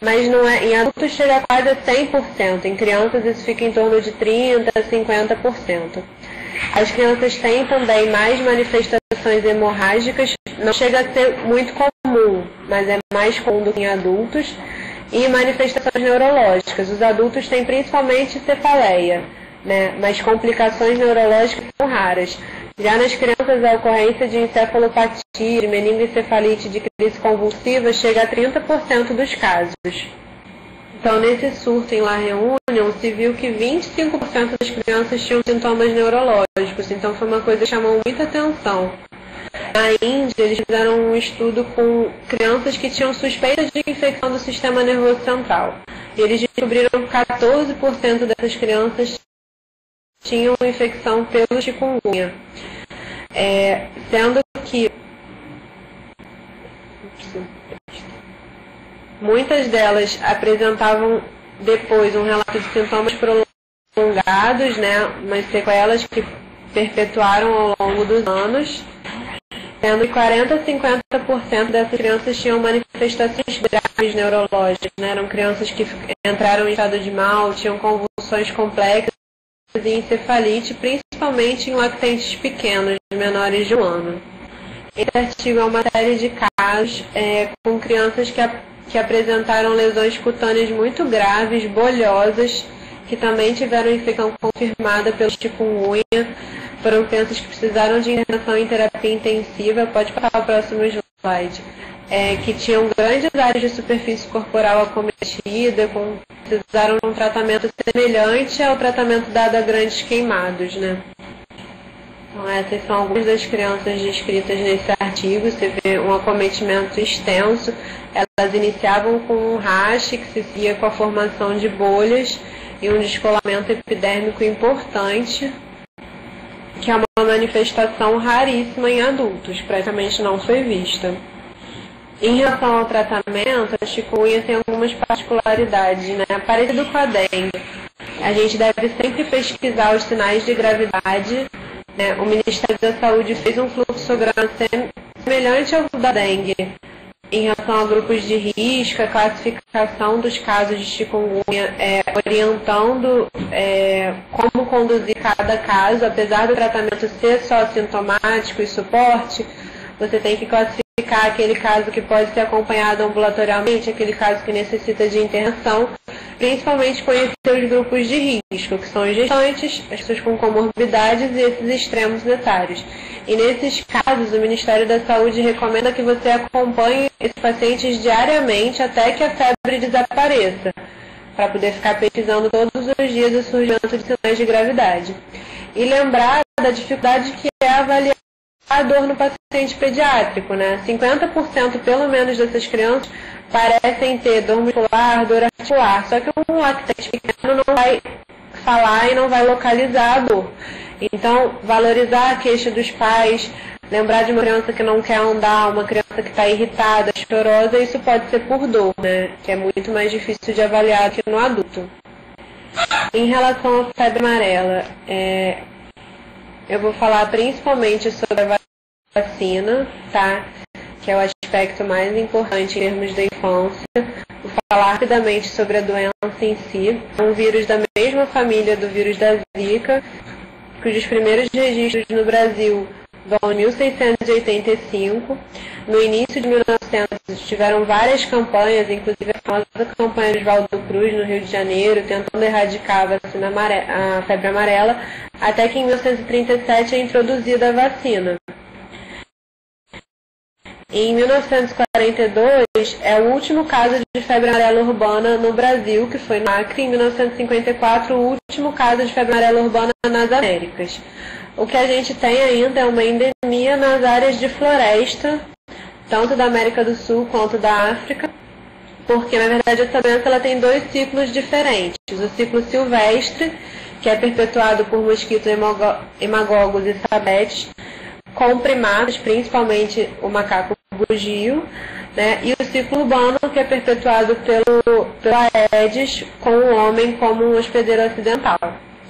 mas não é, em adultos chega a quase 100%. Em crianças isso fica em torno de 30 a 50%. As crianças têm também mais manifestações hemorrágicas, não chega a ser muito comum, mas é mais comum do que em adultos, e manifestações neurológicas. Os adultos têm principalmente cefaleia, né, mas complicações neurológicas são raras. Já nas crianças, a ocorrência de encefalopatia, de meningoencefalite de crise convulsiva chega a 30% dos casos. Então, nesse surto em La Reunion, se viu que 25% das crianças tinham sintomas neurológicos. Então, foi uma coisa que chamou muita atenção. Na Índia, eles fizeram um estudo com crianças que tinham suspeitas de infecção do sistema nervoso central. E eles descobriram que 14% dessas crianças tinham infecção pelo chikungunya. É, sendo que Muitas delas apresentavam depois um relato de sintomas prolongados, né, umas sequelas que perpetuaram ao longo dos anos, sendo que 40 a 50% dessas crianças tinham manifestações graves neurológicas, né, eram crianças que entraram em estado de mal, tinham convulsões complexas e encefalite, principalmente em lactentes pequenos, menores de um ano. Esse artigo é uma série de casos é, com crianças que que apresentaram lesões cutâneas muito graves, bolhosas, que também tiveram infecção confirmada pelo chikungunya. Foram crianças que precisaram de internação em terapia intensiva. Pode passar o próximo slide. É, que tinham grandes áreas de superfície corporal acometida, com, precisaram de um tratamento semelhante ao tratamento dado a grandes queimados, né? Então, essas são algumas das crianças descritas nesse artigo. Você vê um acometimento extenso. Elas iniciavam com um rache que se seguia com a formação de bolhas e um descolamento epidérmico importante, que é uma manifestação raríssima em adultos, praticamente não foi vista. Em relação ao tratamento, a chikungunya tem algumas particularidades, né? Parecido com a dengue. A gente deve sempre pesquisar os sinais de gravidade né, o Ministério da Saúde fez um fluxograma semelhante ao da dengue em relação a grupos de risco, a classificação dos casos de chikungunya, é, orientando é, como conduzir cada caso, apesar do tratamento ser só sintomático e suporte, você tem que classificar aquele caso que pode ser acompanhado ambulatorialmente, aquele caso que necessita de internação, principalmente conhecer os grupos de risco, que são os gestantes, as pessoas com comorbidades e esses extremos etários. E nesses casos, o Ministério da Saúde recomenda que você acompanhe esses pacientes diariamente até que a febre desapareça, para poder ficar pesquisando todos os dias o surgimento de sinais de gravidade. E lembrar da dificuldade que é avaliar a dor no paciente pediátrico, né? 50% pelo menos dessas crianças parecem ter dor muscular, dor articular, só que um lactente pequeno não vai falar e não vai localizar a dor. Então, valorizar a queixa dos pais, lembrar de uma criança que não quer andar, uma criança que está irritada, chorosa, isso pode ser por dor, né? Que é muito mais difícil de avaliar que no adulto. Em relação à febre amarela, é, eu vou falar principalmente sobre a vacina, tá? que é o aspecto mais importante em termos da infância. Vou falar rapidamente sobre a doença em si. É um vírus da mesma família do vírus da Zika, cujos primeiros registros no Brasil vão em 1685. No início de 1900 tiveram várias campanhas, inclusive a famosa campanha de Valdo Cruz no Rio de Janeiro, tentando erradicar a, vacina a febre amarela, até que em 1937 é introduzida a vacina. Em 1942 é o último caso de febre amarela urbana no Brasil, que foi no Acre. Em 1954, o último caso de febre amarela urbana nas Américas. O que a gente tem ainda é uma endemia nas áreas de floresta, tanto da América do Sul quanto da África, porque na verdade essa doença ela tem dois ciclos diferentes. O ciclo silvestre, que é perpetuado por mosquitos hemagogos e sabetes, com primatas, principalmente o macaco bugio, né? e o ciclo urbano, que é perpetuado pelo, pelo Aedes com o homem como um hospedeiro ocidental.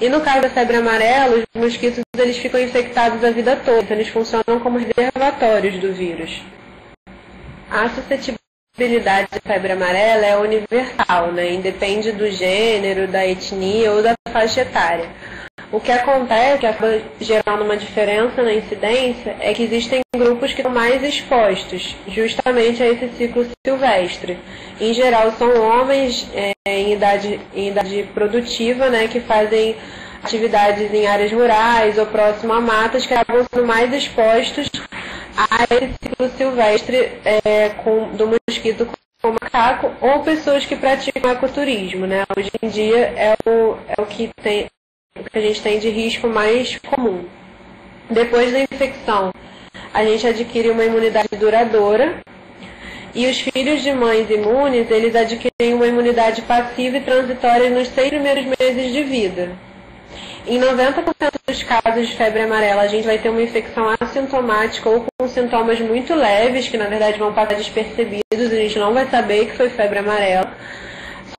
E no caso da febre amarela, os mosquitos eles ficam infectados a vida toda, então eles funcionam como reservatórios do vírus. A suscetibilidade da febre amarela é universal, né? independe do gênero, da etnia ou da faixa etária. O que acontece, que acaba gerando uma diferença na incidência, é que existem grupos que são mais expostos justamente a esse ciclo silvestre. Em geral, são homens é, em, idade, em idade produtiva, né, que fazem atividades em áreas rurais ou próximo a matas, que acabam sendo mais expostos a ciclo silvestre é, com, do mosquito com macaco ou pessoas que praticam ecoturismo. Né? Hoje em dia é o, é o que tem o que a gente tem de risco mais comum. Depois da infecção, a gente adquire uma imunidade duradoura, e os filhos de mães imunes, eles adquirem uma imunidade passiva e transitória nos seis primeiros meses de vida. Em 90% dos casos de febre amarela, a gente vai ter uma infecção assintomática ou sintomas muito leves, que na verdade vão passar despercebidos, a gente não vai saber que foi febre amarela.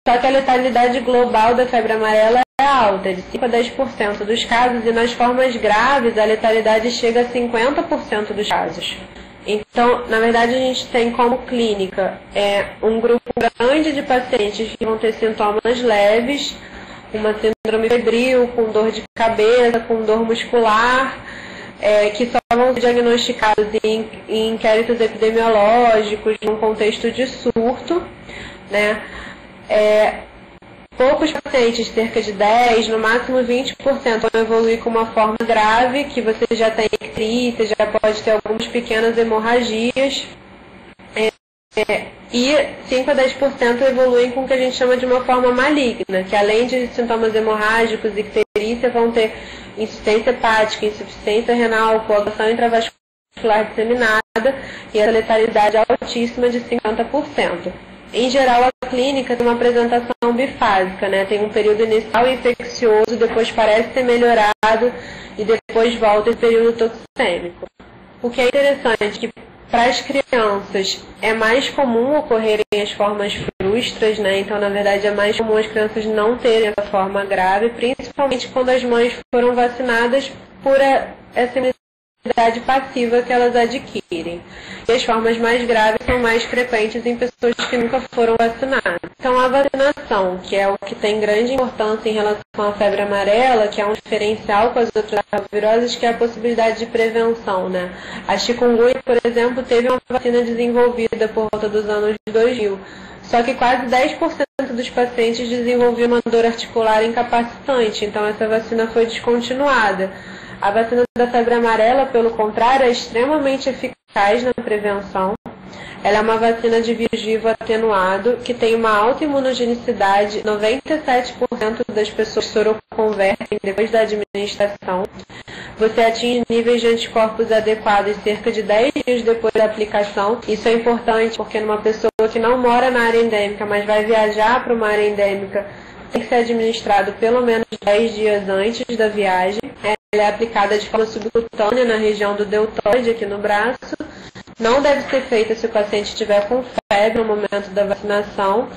Só que a letalidade global da febre amarela é alta, de 5 a 10% dos casos, e nas formas graves a letalidade chega a 50% dos casos. Então, na verdade, a gente tem como clínica é, um grupo grande de pacientes que vão ter sintomas leves, uma síndrome febril, com dor de cabeça, com dor muscular, é, que só vão ser diagnosticados em, em inquéritos epidemiológicos, num contexto de surto, né? É, poucos pacientes, cerca de 10, no máximo 20%, vão evoluir com uma forma grave, que você já tem icterícia, já pode ter algumas pequenas hemorragias. É, é, e 5 a 10% evoluem com o que a gente chama de uma forma maligna, que além de sintomas hemorrágicos e icterícia, vão ter insuficiência hepática, insuficiência renal, coagulação intravascular disseminada e essa letalidade altíssima de 50%. Em geral, a clínica tem uma apresentação bifásica, né? Tem um período inicial infeccioso, depois parece ter melhorado e depois volta esse período toxêmico. O que é interessante é que para as crianças é mais comum ocorrerem as formas frustras, né? Então, na verdade, é mais comum as crianças não terem essa forma grave, principalmente quando as mães foram vacinadas por essa imunidade passiva que elas adquirem. E as formas mais graves são mais frequentes em pessoas que nunca foram vacinadas. Então, a vacinação, que é o que tem grande importância em relação à febre amarela, que é um diferencial com as outras viroses, que é a possibilidade de prevenção, né? A chikungunya, por exemplo, teve uma vacina desenvolvida por volta dos anos 2000. Só que quase 10% dos pacientes desenvolviam uma dor articular incapacitante, então essa vacina foi descontinuada. A vacina da febre amarela, pelo contrário, é extremamente eficaz na prevenção. Ela é uma vacina de vírus vivo atenuado que tem uma alta imunogenicidade. 97% das pessoas soroconvertem depois da administração. Você atinge níveis de anticorpos adequados cerca de 10 dias depois da aplicação. Isso é importante porque numa pessoa que não mora na área endêmica, mas vai viajar para uma área endêmica, tem que ser administrado pelo menos 10 dias antes da viagem. Ela é aplicada de forma subcutânea na região do deltoide, aqui no braço, Não deve ser feita se o paciente estiver com febre no momento da vacinação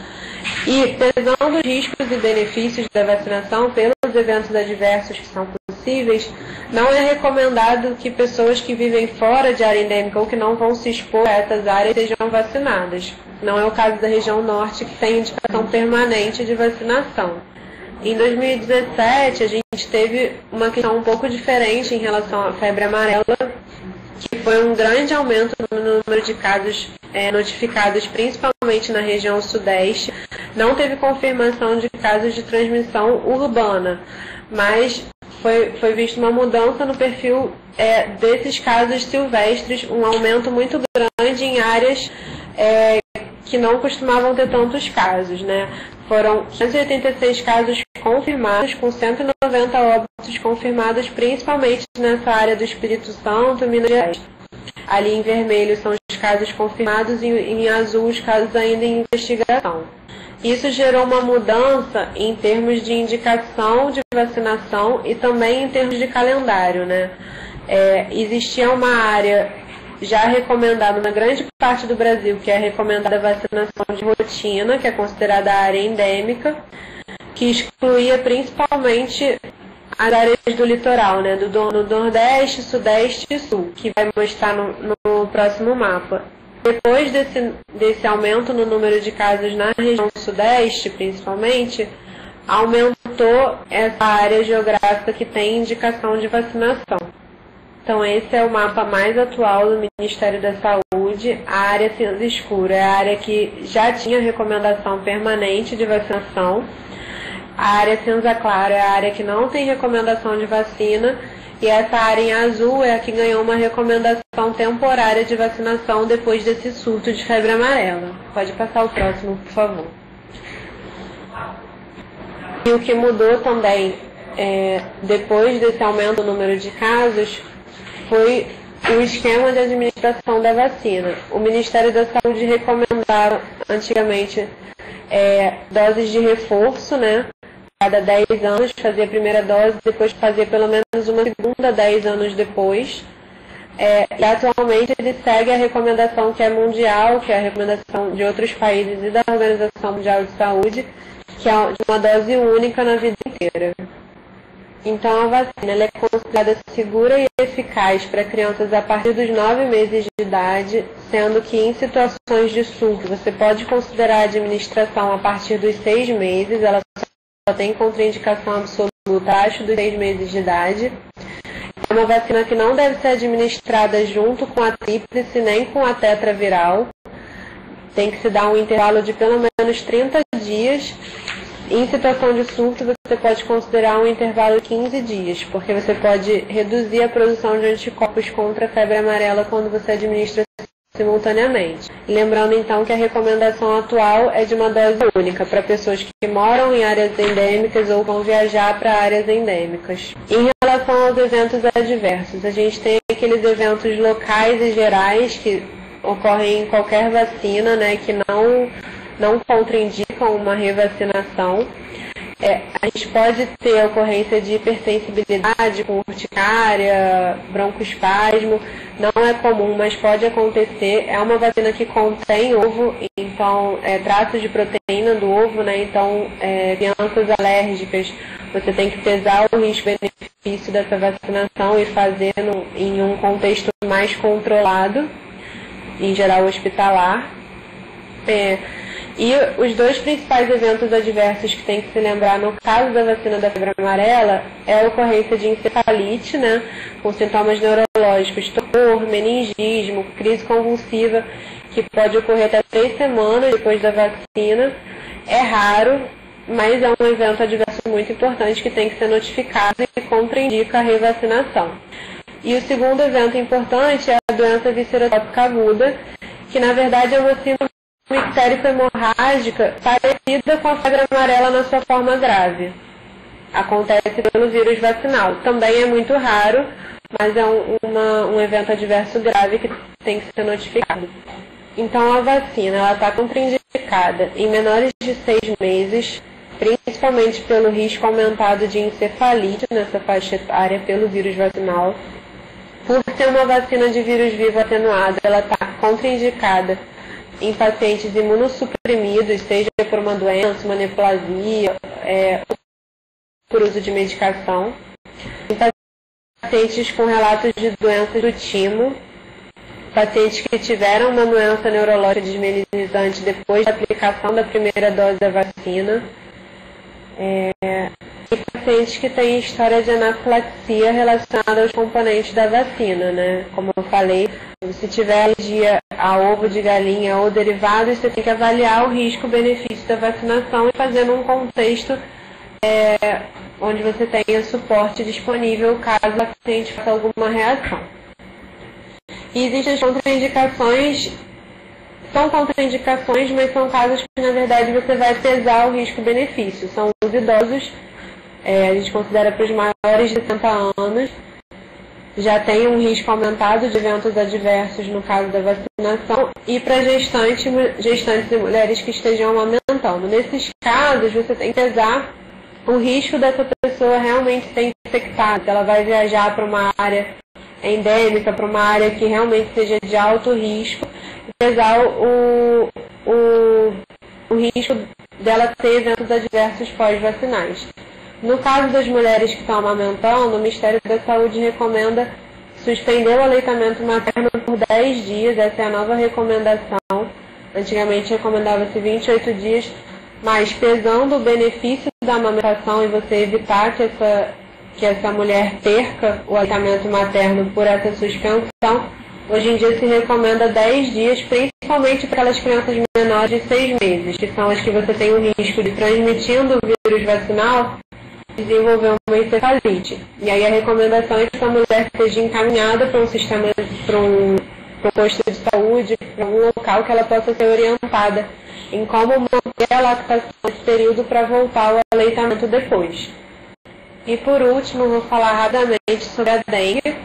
e pesando os riscos e benefícios da vacinação pelos eventos adversos que são possíveis, não é recomendado que pessoas que vivem fora de área endêmica ou que não vão se expor a essas áreas sejam vacinadas. Não é o caso da região norte, que tem indicação permanente de vacinação. Em 2017, a gente teve uma questão um pouco diferente em relação à febre amarela, que foi um grande aumento no número de casos é, notificados, principalmente na região sudeste. Não teve confirmação de casos de transmissão urbana, mas foi, foi vista uma mudança no perfil é, desses casos silvestres, um aumento muito grande em áreas é, que não costumavam ter tantos casos, né? Foram 186 casos confirmados, com 190 óbitos confirmados, principalmente nessa área do Espírito Santo, Minas Gerais. Ali em vermelho são os casos confirmados e em azul os casos ainda em investigação. Isso gerou uma mudança em termos de indicação de vacinação e também em termos de calendário, né? É, existia uma área já recomendada na grande parte do Brasil, que é recomendada a vacinação de rotina, que é considerada área endêmica, que excluía principalmente as áreas do litoral, né, do, do Nordeste, Sudeste e Sul, que vai mostrar no, no próximo mapa. Depois desse, desse aumento no número de casos na região Sudeste, principalmente, aumentou essa área geográfica que tem indicação de vacinação. Então, esse é o mapa mais atual do Ministério da Saúde. A área cinza escura é a área que já tinha recomendação permanente de vacinação. A área cinza clara é a área que não tem recomendação de vacina. E essa área em azul é a que ganhou uma recomendação temporária de vacinação depois desse surto de febre amarela. Pode passar o próximo, por favor. E o que mudou também é, depois desse aumento do número de casos foi o esquema de administração da vacina. O Ministério da Saúde recomendava antigamente é, doses de reforço, né? Cada 10 anos fazia a primeira dose, depois fazia pelo menos uma segunda 10 anos depois. É, e atualmente ele segue a recomendação que é mundial, que é a recomendação de outros países e da Organização Mundial de Saúde, que é uma dose única na vida inteira. Então, a vacina é considerada segura e eficaz para crianças a partir dos 9 meses de idade, sendo que em situações de surto você pode considerar a administração a partir dos 6 meses, ela só tem contraindicação absoluta abaixo dos 6 meses de idade. É uma vacina que não deve ser administrada junto com a tríplice nem com a tetraviral. Tem que se dar um intervalo de pelo menos 30 dias em situação de surto, você pode considerar um intervalo de 15 dias, porque você pode reduzir a produção de anticorpos contra a febre amarela quando você administra simultaneamente. Lembrando então que a recomendação atual é de uma dose única para pessoas que moram em áreas endêmicas ou vão viajar para áreas endêmicas. Em relação aos eventos adversos, a gente tem aqueles eventos locais e gerais que ocorrem em qualquer vacina, né, que não não contraindicam uma revacinação. É, a gente pode ter ocorrência de hipersensibilidade com urticária, broncoespasmo, não é comum, mas pode acontecer. É uma vacina que contém ovo, então é, traços de proteína do ovo, né? Então, é, crianças alérgicas, você tem que pesar o risco-benefício dessa vacinação e fazer no, em um contexto mais controlado, em geral hospitalar. É, e os dois principais eventos adversos que tem que se lembrar no caso da vacina da febre amarela é a ocorrência de encefalite, né, com sintomas neurológicos, dor, meningismo, crise convulsiva, que pode ocorrer até três semanas depois da vacina. É raro, mas é um evento adverso muito importante que tem que ser notificado e contraindica a revacinação. E o segundo evento importante é a doença viscerotópica aguda, que na verdade é uma síndrome ictérico hemorrágica parecida com a febre amarela na sua forma grave. Acontece pelo vírus vacinal. Também é muito raro, mas é um, uma, um evento adverso grave que tem que ser notificado. Então a vacina está contraindicada em menores de seis meses, principalmente pelo risco aumentado de encefalite nessa faixa etária pelo vírus vacinal Por ser uma vacina de vírus vivo atenuado, ela está contraindicada em pacientes imunossuprimidos, seja por uma doença, uma neoplasia, é, por uso de medicação. Em pacientes com relatos de doenças do timo, pacientes que tiveram uma doença neurológica desmielinizante depois da aplicação da primeira dose da vacina. É, pacientes que têm história de anafilaxia relacionada aos componentes da vacina, né? Como eu falei, se tiver alergia a ovo de galinha ou derivados, você tem que avaliar o risco-benefício da vacinação e fazer num contexto é, onde você tenha suporte disponível caso o paciente faça alguma reação. E existem as contraindicações, são contraindicações, mas são casos que na verdade você vai pesar o risco-benefício. São os idosos, é, a gente considera para os maiores de 60 anos, já tem um risco aumentado de eventos adversos no caso da vacinação e para gestantes, gestantes e mulheres que estejam amamentando. Nesses casos, você tem que pesar o risco dessa pessoa realmente ser infectada, ela vai viajar para uma área endêmica, para uma área que realmente seja de alto risco, pesar o, o, o risco dela ter eventos adversos pós-vacinais. No caso das mulheres que estão amamentando, o Ministério da Saúde recomenda suspender o aleitamento materno por 10 dias, essa é a nova recomendação. Antigamente recomendava-se 28 dias, mas pesando o benefício da amamentação e você evitar que essa, que essa mulher perca o aleitamento materno por essa suspensão, hoje em dia se recomenda 10 dias, principalmente para aquelas crianças menores de 6 meses, que são as que você tem o risco de transmitindo o vírus vacinal desenvolver uma encefalite. E aí a recomendação é que essa mulher seja encaminhada para um sistema, para um, para um posto de saúde, para um local que ela possa ser orientada em como manter a lactação nesse período para voltar ao aleitamento depois. E por último, vou falar rapidamente sobre a dengue.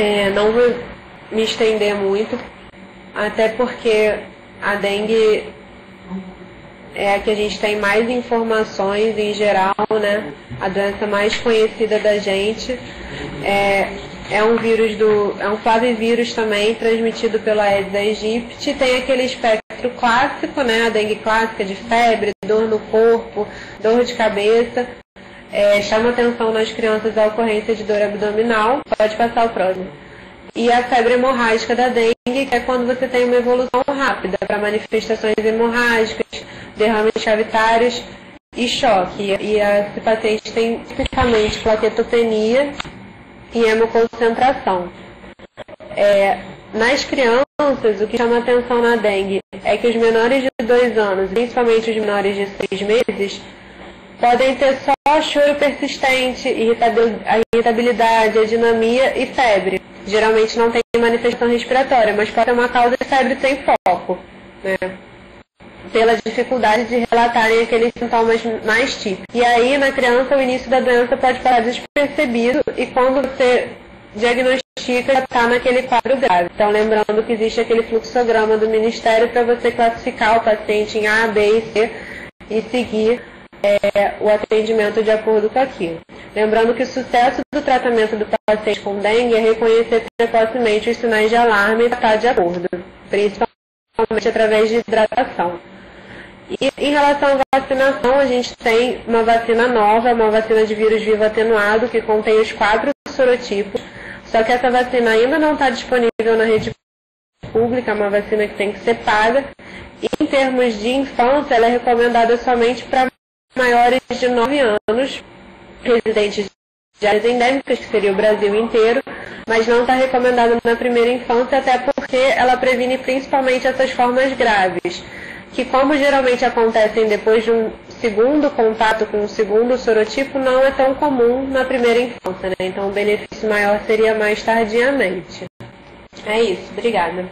É, não vou me estender muito, até porque a dengue é a que a gente tem mais informações em geral, né? A doença mais conhecida da gente. É, é um vírus do. é um flavivírus também, transmitido pela Aedes aegypti. Tem aquele espectro clássico, né? A dengue clássica de febre, dor no corpo, dor de cabeça. É, chama atenção nas crianças a ocorrência de dor abdominal. Pode passar o próximo. E a febre hemorrágica da dengue, que é quando você tem uma evolução rápida para manifestações hemorrágicas, derrames cavitários e choque. E esse paciente tem tipicamente plaquetopenia e hemoconcentração. É, nas crianças, o que chama atenção na dengue é que os menores de 2 anos, principalmente os menores de 6 meses, podem ter só choro persistente, irritabilidade, adinamia e febre. Geralmente não tem manifestação respiratória, mas pode ter uma causa de febre sem foco. Né? pela dificuldade de relatarem aqueles sintomas mais típicos. E aí, na criança, o início da doença pode passar despercebido e quando você diagnostica, já está naquele quadro grave. Então, lembrando que existe aquele fluxograma do Ministério para você classificar o paciente em A, B e C e seguir é, o atendimento de acordo com aquilo. Lembrando que o sucesso do tratamento do paciente com dengue é reconhecer precocemente os sinais de alarme e estar de acordo, principalmente através de hidratação. E em relação à vacinação, a gente tem uma vacina nova, uma vacina de vírus vivo atenuado, que contém os quatro sorotipos. Só que essa vacina ainda não está disponível na rede pública, é uma vacina que tem que ser paga. E em termos de infância, ela é recomendada somente para maiores de 9 anos, residentes de áreas endêmicas, que seria o Brasil inteiro, mas não está recomendada na primeira infância, até porque ela previne principalmente essas formas graves que como geralmente acontecem depois de um segundo contato com um segundo sorotipo, não é tão comum na primeira infância, né? Então o benefício maior seria mais tardiamente. É isso, obrigada.